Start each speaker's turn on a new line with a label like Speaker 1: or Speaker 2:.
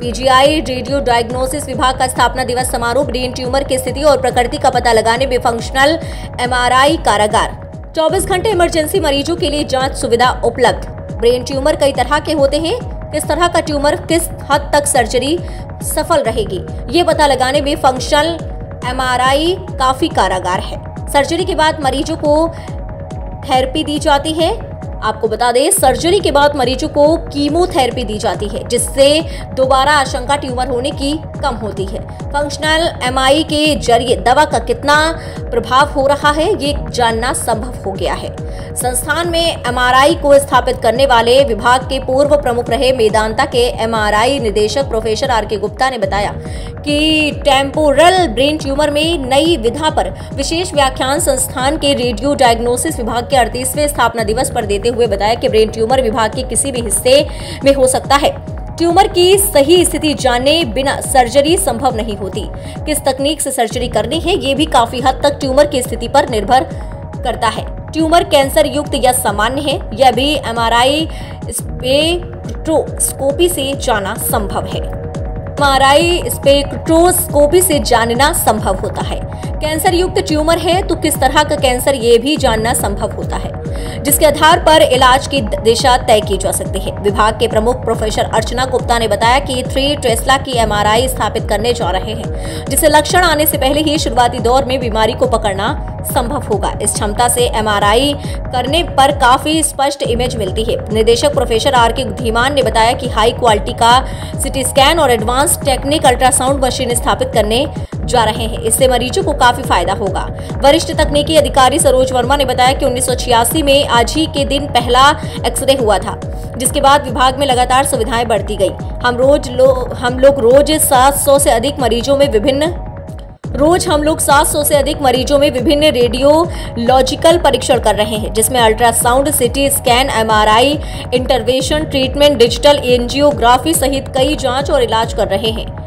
Speaker 1: PGI radio diagnosis विभाग का स्थापना दिवस समारोह ब्रेन ट्यूमर की स्थिति और प्रकृति का पता लगाने में फंक्शनल एमआरआई कारागार। 24 घंटे इमरजेंसी मरीजों के लिए जाँच सुविधा उपलब्ध। ब्रेन ट्यूमर कई तरह के होते हैं। किस तरह का ट्यूमर, किस हद तक सर्जरी सफल रहेगी, ये पता लगाने में फंक्शनल एमआरआई काफ़ी कारागार है। सर्जरी के बाद मरीजों को थेरेपी दी जाती है। आपको बता दें सर्जरी के बाद मरीजों को कीमोथेरेपी दी जाती है, जिससे दोबारा आशंका ट्यूमर होने की कम होती है। फंक्शनल एमआई के ज़रिए दवा का कितना प्रभाव हो रहा है, ये जानना संभव हो गया है। संस्थान में एमआरआई को स्थापित करने वाले विभाग के पूर्व प्रमुख रहे मेदांता के एमआरआई निदेशक प्रोफेसर आर के गुप्ता ने बताया कि टेम्पोरल ब्रेन ट्यूमर में नई विधा पर विशेष व्याख्यान संस्थान के रेडियो डायग्नोसिस विभाग के अड़तीसवें स्थापना दिवस पर देते हुए बताया कि ब्रेन ट्यूमर विभाग के किसी भी हिस्से में हो सकता है। ट्यूमर की सही स्थिति जानने बिना सर्जरी संभव नहीं होती। किस तकनीक से सर्जरी करनी है, ये भी काफ़ी हद तक ट्यूमर की स्थिति पर निर्भर करता है। ट्यूमर कैंसर युक्त या सामान्य है, यह भी एमआरआई स्पेक्ट्रोस्कोपी से जाना संभव है। एमआरआई स्पेक्ट्रोस्कोपी से जानना संभव होता है। कैंसर युक्त ट्यूमर है तो किस तरह का कैंसर ये भी जानना संभव होता है। जिसके आधार पर इलाज की दिशा तय की जा सकती है। विभाग के प्रमुख प्रोफेसर अर्चना गुप्ता ने बताया कि थ्री टेस्ला की एमआरआई स्थापित करने जा रहे हैं जिसे लक्षण आने से पहले ही शुरुआती दौर में बीमारी को पकड़ना संभव होगा। इस क्षमता से एमआरआई करने पर काफ़ी स्पष्ट इमेज मिलती है। निदेशक प्रोफेसर आर के धीमान ने बताया कि हाई क्वालिटी का सिटी स्कैन और एडवांस टेक्निक अल्ट्रासाउंड मशीन स्थापित करने जा रहे हैं। इससे मरीजों को काफ़ी फ़ायदा होगा। वरिष्ठ तकनीकी अधिकारी सरोज वर्मा ने बताया कि उन्नीस सौ छियासी में आज ही के दिन पहला एक्सरे हुआ था, जिसके बाद विभाग में लगातार सुविधाएँ बढ़ती गई। हम रोज लो, हम लोग रोज 700 से अधिक मरीजों में विभिन्न, रोज हम लोग 700 से अधिक मरीजों में विभिन्न रेडियोलॉजिकल परीक्षण कर रहे हैं, जिसमें ultrasound, CT scan, MRI, intervention, treatment, digital, angiography सहित कई जाँच और इलाज कर रहे हैं।